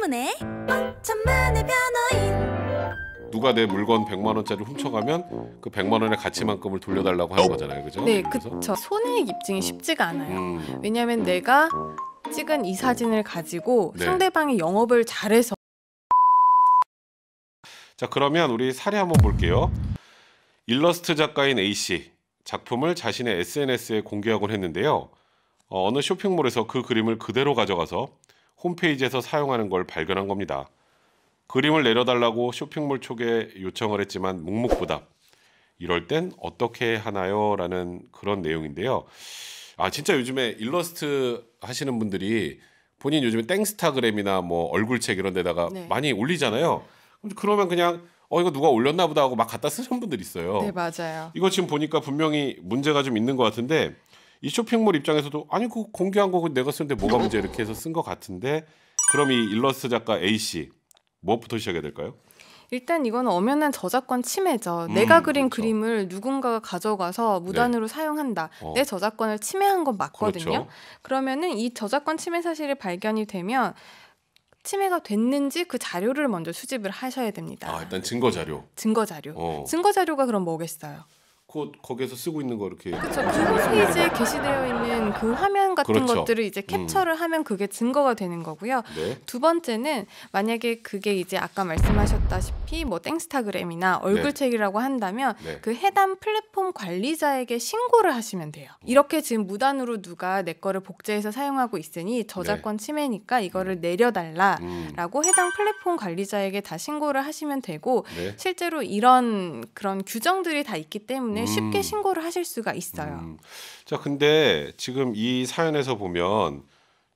때문에 천만의 변호인 누가 내 물건 100만 원짜리 훔쳐가면 그 100만 원의 가치만큼을 돌려달라고 하는 거잖아요, 그죠? 네? 그쵸. 손해액 입증이 쉽지가 않아요. 음, 왜냐하면 내가 찍은 이 사진을 가지고 네. 상대방이 영업을 잘해서 자 그러면 우리 사례 한번 볼게요. 일러스트 작가인 A 씨 작품을 자신의 SNS에 공개하곤 했는데요. 어, 어느 쇼핑몰에서 그 그림을 그대로 가져가서 홈페이지에서 사용하는 걸 발견한 겁니다. 그림을 내려달라고 쇼핑몰 쪽에 요청을 했지만 묵묵부답. 이럴 땐 어떻게 하나요? 라는 그런 내용인데요. 아 진짜 요즘에 일러스트 하시는 분들이 본인 요즘에 땡스타그램이나 뭐 얼굴책 이런 데다가 네. 많이 올리잖아요. 그러면 그냥 어 이거 누가 올렸나 보다 하고 막 갖다 쓰는 분들 있어요. 네 맞아요. 이거 지금 보니까 분명히 문제가 좀 있는 것 같은데 이 쇼핑몰 입장에서도 아니 그 공개한 거 내가 쓰는데 뭐가 문제 이렇게 해서 쓴 것 같은데 그럼 이 일러스트 작가 A 씨 무엇부터 시작해야 될까요? 일단 이거는 엄연한 저작권 침해죠. 음, 내가 그린 그렇죠. 그림을 누군가가 가져가서 무단으로 사용한다. 어. 내 저작권을 침해한 건 맞거든요. 그렇죠. 그러면은 이 저작권 침해 사실이 발견이 되면 침해가 됐는지 그 자료를 먼저 수집을 하셔야 됩니다. 아 일단 증거 자료. 증거 자료. 어. 증거 자료가 그럼 뭐겠어요? 그 거기에서 쓰고 있는 거 이렇게. 그렇죠. 그 홈페이지에 게시되어 있는 그 화면 같은 그렇죠. 것들을 이제 캡처를 하면 그게 증거가 되는 거고요. 네. 두 번째는 만약에 그게 이제 아까 말씀하셨다시피 뭐 땡스타그램이나 얼굴책이라고 한다면 네. 그 해당 플랫폼 관리자에게 신고를 하시면 돼요. 이렇게 지금 무단으로 누가 내 거를 복제해서 사용하고 있으니 저작권 침해니까 이거를 내려달라라고 음. 해당 플랫폼 관리자에게 다 신고를 하시면 되고 네. 실제로 이런 그런 규정들이 다 있기 때문에 음. 쉽게 신고를 하실 수가 있어요. 음. 자, 근데 지금 이 사연에서 보면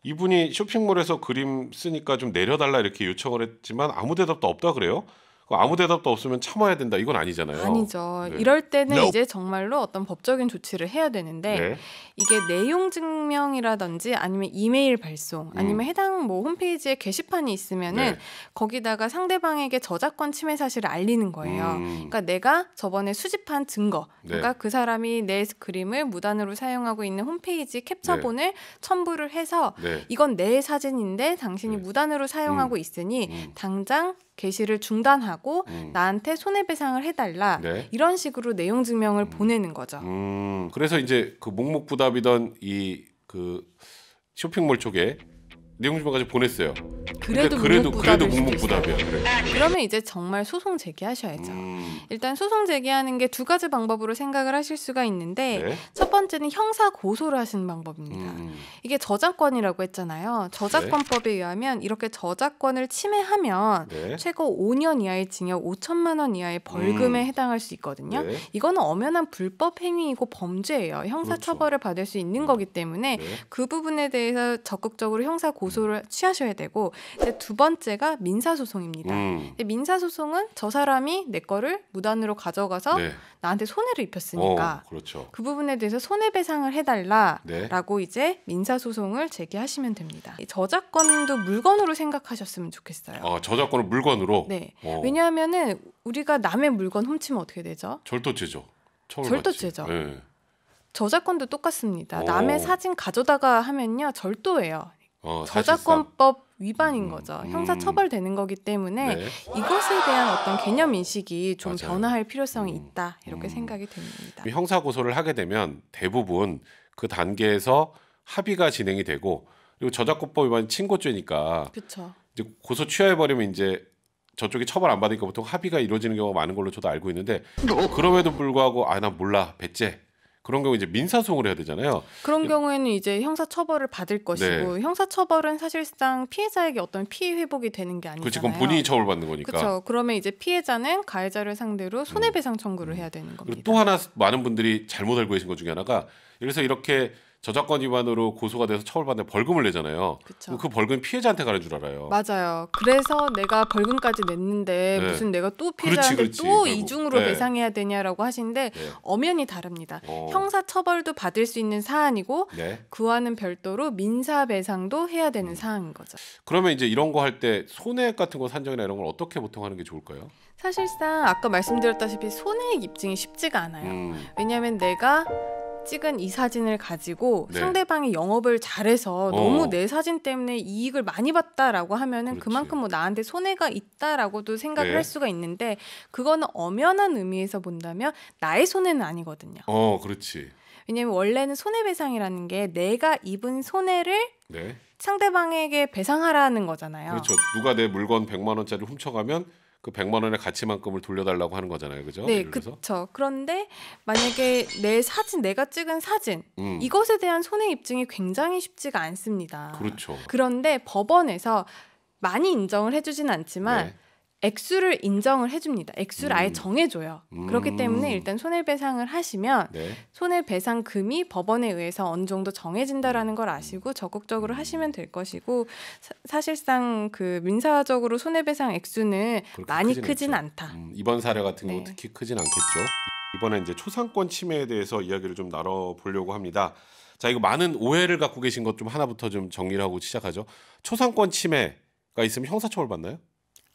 이분이 쇼핑몰에서 그림 쓰니까 좀 내려달라 이렇게 요청을 했지만 아무 대답도 없다 그래요? 아무 대답도 없으면 참아야 된다 이건 아니잖아요. 아니죠. 네. 이럴 때는 이제 정말로 어떤 법적인 조치를 해야 되는데 네. 이게 내용 증명이라든지 아니면 이메일 발송 아니면 해당 뭐 홈페이지에 게시판이 있으면은 음. 네. 거기다가 상대방에게 저작권 침해 사실을 알리는 거예요. 음. 그러니까 내가 저번에 수집한 증거, 네. 그러니까 그 사람이 내 그림을 무단으로 사용하고 있는 홈페이지 캡처본을 첨부를 해서 네. 이건 내 사진인데 당신이 네. 무단으로 사용하고 있으니 음. 당장 게시를 중단하고 음. 나한테 손해배상을 해달라 네. 이런 식으로 내용 증명을 보내는 거죠. 음. 그래서 이제 그 묵묵부답이던 이 그 쇼핑몰 쪽에 내용 증명까지 보냈어요. 그래도 근데 그래도 그래도 있어요. 묵묵부답이야. 그래. 그러면 이제 정말 소송 제기하셔야죠. 음. 일단 소송 제기하는 게 두 가지 방법으로 생각을 하실 수가 있는데 네. 첫 번째는 형사 고소를 하시는 방법입니다. 음. 이게 저작권이라고 했잖아요. 저작권법에 의하면 이렇게 저작권을 침해하면 네. 최고 5년 이하의 징역 5천만 원 이하의 벌금에 음. 해당할 수 있거든요. 네. 이거는 엄연한 불법 행위이고 범죄예요. 형사 그렇죠. 처벌을 받을 수 있는 거기 때문에 네. 그 부분에 대해서 적극적으로 형사 고 소를 취하셔야 되고 이제 두 번째가 민사 소송입니다. 음. 민사 소송은 저 사람이 내 거를 무단으로 가져가서 네. 나한테 손해를 입혔으니까 어, 그렇죠. 그 부분에 대해서 손해배상을 네. 해달라라고 이제 민사 소송을 제기하시면 됩니다. 이 저작권도 물건으로 생각하셨으면 좋겠어요. 아, 저작권을 물건으로 네. 어. 왜냐하면은 우리가 남의 물건 훔치면 어떻게 되죠? 절도죄죠. 절도죄죠. 네. 저작권도 똑같습니다. 오. 남의 사진 가져다가 하면요 절도예요. 어, 저작권법 위반인 음, 거죠. 음. 형사 처벌되는 거기 때문에. 네. 이것에 대한 어떤 개념 인식이 좀 맞아요. 변화할 필요성이 음, 있다 이렇게 음. 생각이 됩니다. 형사 고소를 하게 되면 대부분 그 단계에서 합의가 진행이 되고 그리고 저작권법 위반 친고죄니까 그렇죠. 이제 고소 취하해 버리면 이제 저쪽이 처벌 안 받으니까 보통 합의가 이루어지는 경우가 많은 걸로 저도 알고 있는데 그럼에도 불구하고 아 나 몰라 배째 그런 경우 이제 민사 소송을 해야 되잖아요. 그런 경우에는 이제 형사 처벌을 받을 것이고 네. 형사 처벌은 사실상 피해자에게 어떤 피해 회복이 되는 게 아니잖아요. 그 지금 본인이 처벌받는 거니까. 그렇죠. 그러면 이제 피해자는 가해자를 상대로 손해배상 청구를 해야 되는 겁니다. 또 하나 많은 분들이 잘못 알고 계신 것 중에 하나가 그래서 이렇게 저작권 위반으로 고소가 돼서 처벌받는 벌금을 내잖아요. 그쵸. 그 벌금 피해자한테 가는 줄 알아요. 맞아요. 그래서 내가 벌금까지 냈는데 네. 무슨 내가 또 그렇지, 피해자한테 그렇지. 또 결국. 이중으로 네. 배상해야 되냐라고 하신데 네. 엄연히 다릅니다. 어. 형사 처벌도 받을 수 있는 사안이고 네. 그와는 별도로 민사 배상도 해야 되는 음. 사항인 거죠. 그러면 이제 이런 거 할 때 손해액 같은 거 산정이나 이런 걸 어떻게 보통 하는 게 좋을까요? 사실상 아까 말씀드렸다시피 손해액 입증이 쉽지가 않아요. 음. 왜냐하면 내가 찍은 이 사진을 가지고 네. 상대방이 영업을 잘해서 어. 너무 내 사진 때문에 이익을 많이 봤다라고 하면은 그렇지. 그만큼 뭐 나한테 손해가 있다라고도 생각을 네. 할 수가 있는데 그거는 엄연한 의미에서 본다면 나의 손해는 아니거든요. 어, 그렇지. 왜냐면 원래는 손해배상이라는 게 내가 입은 손해를 네. 상대방에게 배상하라는 거잖아요. 그렇죠. 누가 내 물건 100만 원짜리 훔쳐가면 그 100만 원의 가치만큼을 돌려달라고 하는 거잖아요. 그죠? 네. 그렇죠. 그런데 만약에 내 사진, 내가 찍은 사진 음, 이것에 대한 손해 입증이 굉장히 쉽지가 않습니다. 그렇죠. 그런데 법원에서 많이 인정을 해주진 않지만 네. 액수를 인정을 해줍니다. 액수를 아예 음. 정해줘요. 음. 그렇기 때문에 일단 손해배상을 하시면 네. 손해배상금이 법원에 의해서 어느 정도 정해진다라는 걸 아시고 적극적으로 하시면 될 것이고 사, 실상그 민사적으로 손해배상 액수는 많이 크진 크진. 않다. 음, 이번 사례 같은 경우 네. 특히 크진 않겠죠. 이번에 이제 초상권 침해에 대해서 이야기를 좀 나눠 보려고 합니다. 자, 이거 많은 오해를 갖고 계신 것 좀 하나부터 좀 정리를 하고 시작하죠. 초상권 침해가 있으면 형사처벌 받나요?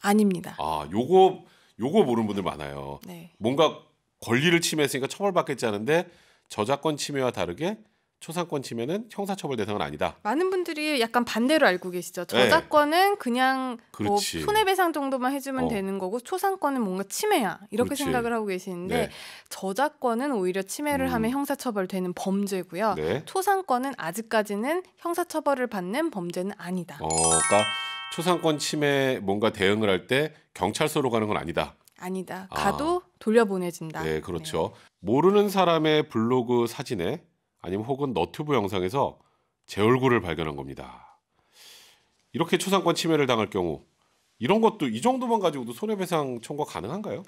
아닙니다. 아, 요거 요거 모르는 분들 많아요. 네. 뭔가 권리를 침해했으니까 처벌받겠지 하는데 저작권 침해와 다르게 초상권 침해는 형사처벌 대상은 아니다. 많은 분들이 약간 반대로 알고 계시죠. 네. 저작권은 그냥 뭐. 손해배상 정도만 해주면 어. 되는 거고 초상권은 뭔가 침해야 이렇게 그렇지. 생각을 하고 계시는데 네. 저작권은 오히려 침해를 음. 하면 형사처벌되는 범죄고요. 네. 초상권은 아직까지는 형사처벌을 받는 범죄는 아니다. 어, 그러니까 초상권 침해 뭔가 대응을 할 때 경찰서로 가는 건 아니다. 아니다. 아. 가도 돌려보내준다. 네, 그렇죠. 모르는 사람의 블로그 사진에 아니면 혹은 너튜브 영상에서 제 얼굴을 발견한 겁니다. 이렇게 초상권 침해를 당할 경우 이런 것도 이 정도만 가지고도 손해배상 청구 가능한가요?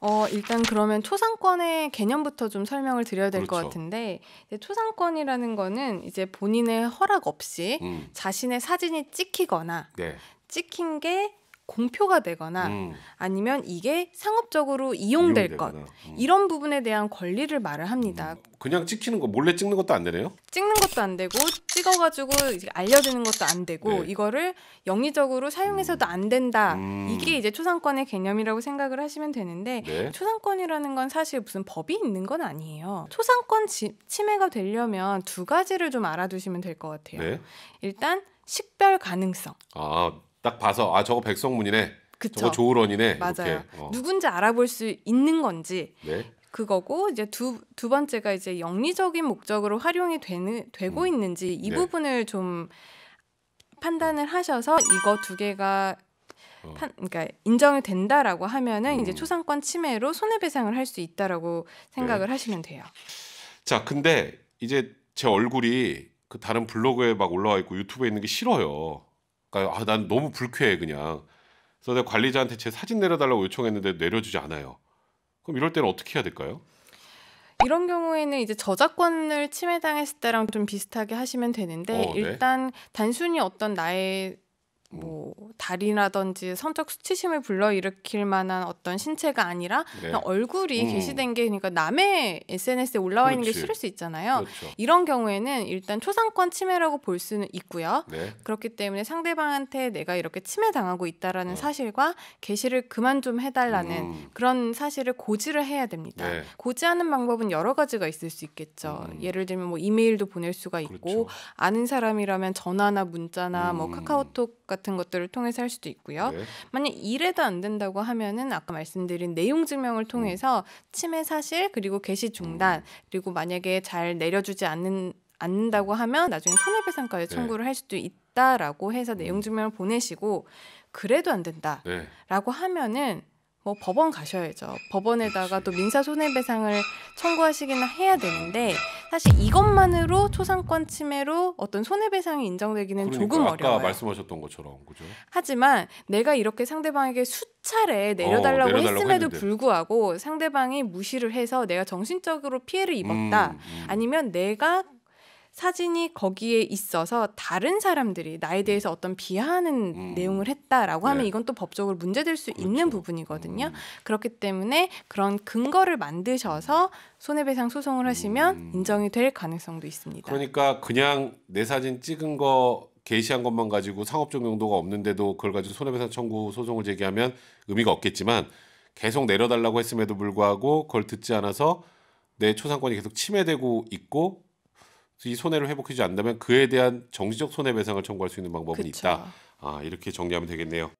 어, 일단 그러면 초상권의 개념부터 좀 설명을 드려야 될것 그렇죠. 같은데 이제 초상권이라는 거는 이제 본인의 허락 없이 음, 자신의 사진이 찍히거나 네. 찍힌 게 공표가 되거나 음, 아니면 이게 상업적으로 이용될 것 이용되거나. 음. 이런 부분에 대한 권리를 말을 합니다. 그냥 찍히는 거 몰래 찍는 것도 안 되네요. 찍는 것도 안 되고 찍어가지고 이제 알려드는 것도 안 되고 네. 이거를 영리적으로 사용해서도 안 된다. 음. 이게 이제 초상권의 개념이라고 생각을 하시면 되는데 네. 초상권이라는 건 사실 무슨 법이 있는 건 아니에요. 초상권 지- 침해가 되려면 두 가지를 좀 알아두시면 될 것 같아요. 네. 일단 식별 가능성. 아, 딱 봐서 아 저거 백성문이네. 그쵸? 저거 조을원이네. 맞아요. 이렇게. 어. 누군지 알아볼 수 있는 건지 네. 그거고 이제 두, 두 번째가 이제 영리적인 목적으로 활용이 되는 되고 음. 있는지 이 네. 부분을 좀 판단을 하셔서 이거 두 개가 어. 판, 그러니까 인정이 된다라고 하면은 음. 이제 초상권 침해로 손해배상을 할 수 있다라고 네. 생각을 하시면 돼요. 자, 근데 이제 제 얼굴이 그 다른 블로그에 막 올라와 있고 유튜브에 있는 게 싫어요. 그러니까 아, 난 너무 불쾌해 그냥. 그래서 내가 관리자한테 제 사진 내려달라고 요청했는데 내려주지 않아요. 그럼 이럴 때는 어떻게 해야 될까요? 이런 경우에는 이제 저작권을 침해당했을 때랑 좀 비슷하게 하시면 되는데 어, 네. 음. 일단 단순히 어떤 나의 뭐 다리라든지 성적 수치심을 불러일으킬 만한 어떤 신체가 아니라 네. 그냥 얼굴이 음. 게시된 게 그러니까 남의 SNS에 올라와 있는 게 그렇지. 싫을 수 있잖아요. 그렇죠. 이런 경우에는 일단 초상권 침해라고 볼 수는 있고요. 네. 그렇기 때문에 상대방한테 내가 이렇게 침해 당하고 있다라는 어. 사실과 게시를 그만 좀 해달라는 음. 그런 사실을 고지를 해야 됩니다. 네. 고지하는 방법은 여러 가지가 있을 수 있겠죠. 음. 예를 들면 뭐 이메일도 보낼 수가 있고 그렇죠. 아는 사람이라면 전화나 문자나 뭐 음. 카카오톡 같은 것들을 통해서 할 수도 있고요. 네. 만약 이래도 안 된다고 하면은 아까 말씀드린 내용 증명을 통해서 침해 사실 그리고 게시 중단 음. 그리고 만약에 잘 내려주지 않는 않는다고 하면 나중에 손해배상까지 네. 청구를 할 수도 있다라고 해서 음. 내용 증명을 보내시고 그래도 안 된다. 네. 라고 하면은 뭐 법원 가셔야죠. 법원에다가 또 민사 손해배상을 청구하시기는 해야 되는데 사실 이것만으로 초상권 침해로 어떤 손해배상이 인정되기는 그러니까 조금 아까 어려워요. 말씀하셨던 것처럼 그죠? 하지만 내가 이렇게 상대방에게 수차례 내려달라고, 어, 내려달라고 했음에도 했는데. 불구하고 상대방이 무시를 해서 내가 정신적으로 피해를 입었다. 음, 음. 아니면 내가 사진이 거기에 있어서 다른 사람들이 나에 대해서 어떤 비하하는 음. 내용을 했다라고 하면 네. 이건 또 법적으로 문제될 수 있는 그렇죠. 부분이거든요. 음. 그렇기 때문에 그런 근거를 만드셔서 손해배상 소송을 하시면 음. 인정이 될 가능성도 있습니다. 그러니까 그냥 내 사진 찍은 거 게시한 것만 가지고 상업적 용도가 없는데도 그걸 가지고 손해배상 청구 소송을 제기하면 의미가 없겠지만 계속 내려달라고 했음에도 불구하고 그걸 듣지 않아서 내 초상권이 계속 침해되고 있고 이 손해를 회복해주지 않는다면 그에 대한 정치적 손해배상을 청구할 수 있는 방법은 그쵸. 있다. 아 이렇게 정리하면 되겠네요.